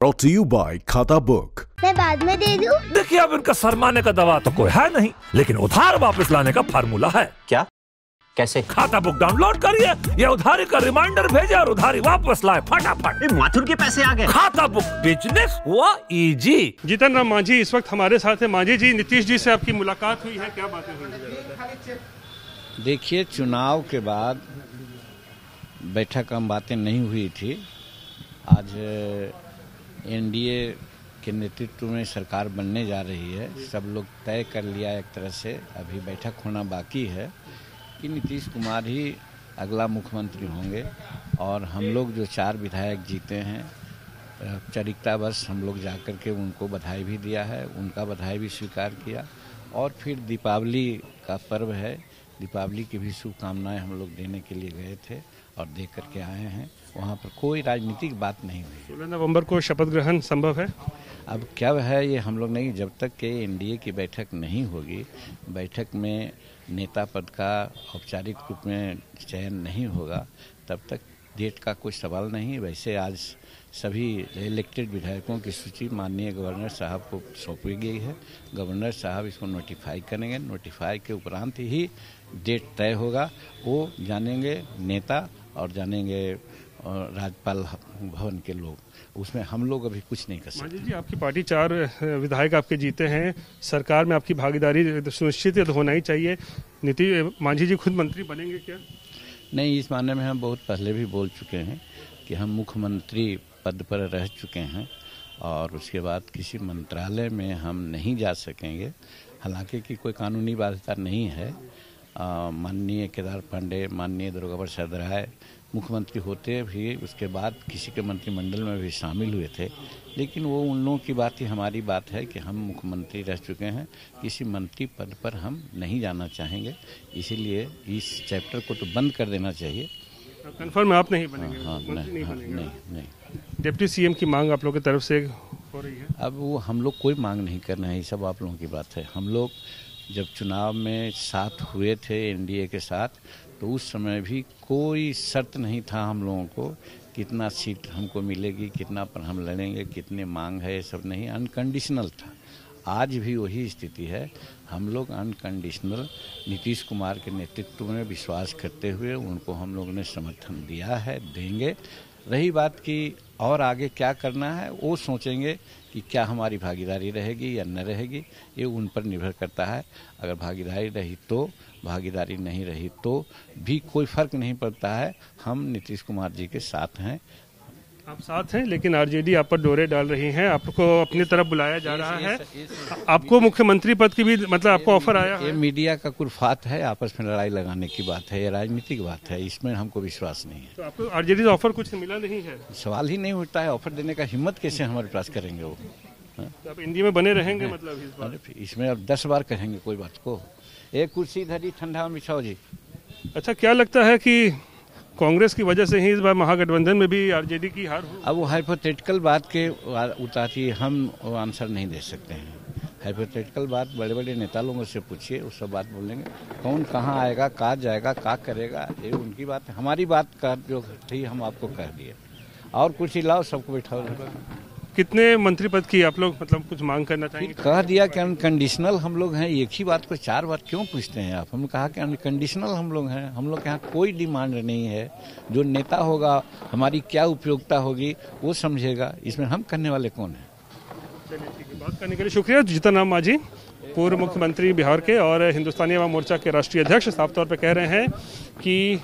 brought to you by Khatabook मैं बाद में दे दूँ? देखिए अब इनका शर्माने का दवा तो कोई है नहीं लेकिन उधार वापस लाने का फार्मूला है। क्या? कैसे? खाता बुक डाउनलोड करिए या उधारी का रिमाइंडर भेजे और उधारी वापस लाए फटाफट। माथुर के पैसे आ गए। खाता बुक बिज़नेस हुआ इजी जीतन राम मांझी इस वक्त हमारे साथ है। मांझी जी नीतीश जी से आपकी मुलाकात हुई है क्या बातें हुई? देखिए चुनाव के बाद बैठक हम बातें नहीं हुई थी। आज एनडीए के नेतृत्व में सरकार बनने जा रही है। सब लोग तय कर लिया एक तरह से। अभी बैठक होना बाकी है कि नीतीश कुमार ही अगला मुख्यमंत्री होंगे और हम लोग जो चार विधायक जीते हैं औपचारिकतावश हम लोग जा कर के उनको बधाई भी दिया है, उनका बधाई भी स्वीकार किया। और फिर दीपावली का पर्व है दीपावली की भी शुभकामनाएँ हम लोग देने के लिए गए थे और देख करके आए हैं। वहाँ पर कोई राजनीतिक बात नहीं हुई। सोलह नवंबर को शपथ ग्रहण संभव है? अब क्या है ये हम लोग नहीं जब तक के एनडीए की बैठक नहीं होगी बैठक में नेता पद का औपचारिक रूप में चयन नहीं होगा तब तक डेट का कोई सवाल नहीं वैसे आज सभी इलेक्टेड विधायकों की सूची माननीय गवर्नर साहब को सौंपी गई है। गवर्नर साहब इसको नोटिफाई करेंगे। नोटिफाई के उपरांत ही डेट तय होगा। वो जानेंगे नेता और जानेंगे राज्यपाल भवन के लोग। उसमें हम लोग अभी कुछ नहीं कर सकते। जी आपकी पार्टी चार विधायक आपके जीते हैं। सरकार में आपकी भागीदारी सुनिश्चित होना ही चाहिए। नीति मांझी जी खुद मंत्री बनेंगे क्या? नहीं, इस मामले में हम बहुत पहले भी बोल चुके हैं कि हम मुख्यमंत्री पद पर रह चुके हैं और उसके बाद किसी मंत्रालय में हम नहीं जा सकेंगे। हालाँकि कि कोई कानूनी बाध्यता नहीं है माननीय केदार पांडे माननीय दुर्गा प्रसाद राय मुख्यमंत्री होते भी उसके बाद किसी के मंत्रिमंडल में भी शामिल हुए थे। लेकिन वो उन लोगों की बात ही हमारी बात है कि हम मुख्यमंत्री रह चुके हैं। किसी मंत्री पद पर हम नहीं जाना चाहेंगे। इसीलिए इस चैप्टर को तो बंद कर देना चाहिए। कन्फर्म आप नहीं बनेंगे। हाँ मंत्री नहीं नहीं हाँ, बनेंगे। नहीं नहीं। डिप्टी सीएम की मांग आप लोग की तरफ़ से हो रही है? अब वो हम लोग कोई मांग नहीं कर रहे हैं ये सब आप लोगों की बात है। हम लोग जब चुनाव में साथ हुए थे एनडीए के साथ तो उस समय भी कोई शर्त नहीं था हम लोगों को कितना सीट हमको मिलेगी, कितना पर हम लड़ेंगे, कितने मांग है, ये सब नहीं। अनकंडीशनल था। आज भी वही स्थिति है। हम लोग अनकंडीशनल नीतीश कुमार के नेतृत्व में विश्वास करते हुए उनको हम लोग ने समर्थन दिया है, देंगे। रही बात कि और आगे क्या करना है, वो सोचेंगे कि क्या हमारी भागीदारी रहेगी या न रहेगी, ये उन पर निर्भर करता है। अगर भागीदारी रही तो भागीदारी नहीं रही तो भी कोई फ़र्क नहीं पड़ता है। हम नीतीश कुमार जी के साथ हैं आप साथ हैं लेकिन आरजेडी आप पर डोरे डाल रही है। आपको अपनी तरफ़ बुलाया जा रहा है। आपको मुख्यमंत्री पद की भी मतलब आपको ऑफ़र आया ये मीडिया का कुरफात है आपस में लड़ाई लगाने की बात है ये राजनीतिक बात है इसमें हमको विश्वास नहीं है। तो आपको आरजेडी ऑफ़र कुछ मिला नहीं है? सवाल ही नहीं उठता है ऑफ़र देने का हिम्मत कैसे हमारे पास करेंगे वो? तो आप इंडिया में बने रहेंगे मतलब अरे फिर इसमें अब दस बार कहेंगे कोई बात को। एक कुर्सी धरी ठंडा में बिछाओ जी। अच्छा क्या लगता है कि कांग्रेस की वजह से ही इस बार महागठबंधन में भी आरजेडी की हार अब वो हाइपोथेटिकल बात के उतारती हम आंसर नहीं दे सकते हैं। हाइपोथेटिकल बात बड़े बड़े नेता लोगों से पूछिए उस सब बात बोलेंगे। कौन कहाँ आएगा, कहा जाएगा का करेगा, ये उनकी बात हमारी बात का जो थी, हम आपको कह दिए। और कुर्सी लाओ, सबको बैठाओ। कितने मंत्री पद की आप लोग मतलब कुछ मांग करना चाहेंगे? कह दिया कि अनकंडीशनल हम लोग हैं एक ही बात को चार बार क्यों पूछते हैं आप? हमने कहा कि अनकंडीशनल हम लोग हैं। हम लोग के यहाँ कोई डिमांड नहीं है। जो नेता होगा हमारी क्या उपयोगिता होगी वो समझेगा। इसमें हम करने वाले कौन हैं? चलिए ठीक है। बात करने के लिए शुक्रिया। जीतन राम मांझी पूर्व मुख्यमंत्री बिहार के और हिंदुस्तानी अवाम मोर्चा के राष्ट्रीय अध्यक्ष साफ़ तौर पर कह रहे हैं कि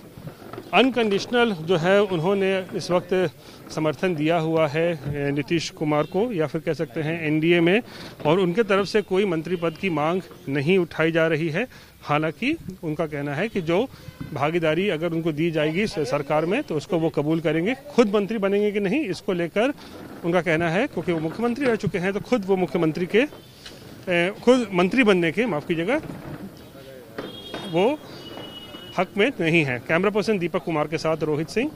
अनकंडीशनल जो है, उन्होंने इस वक्त समर्थन दिया हुआ है नीतीश कुमार को, या फिर कह सकते हैं एनडीए में, और उनके तरफ़ से कोई मंत्री पद की मांग नहीं उठाई जा रही है। हालाँकि उनका कहना है कि जो भागीदारी अगर उनको दी जाएगी सरकार में तो उसको वो कबूल करेंगे। खुद मंत्री बनेंगे कि नहीं, इसको लेकर उनका कहना है, क्योंकि वो मुख्यमंत्री रह चुके हैं तो खुद वो मुख्यमंत्री के खुद मंत्री बनने के, माफ़ कीजिएगा, वो हक में नहीं है। कैमरा पर्सन दीपक कुमार के साथ रोहित सिंह।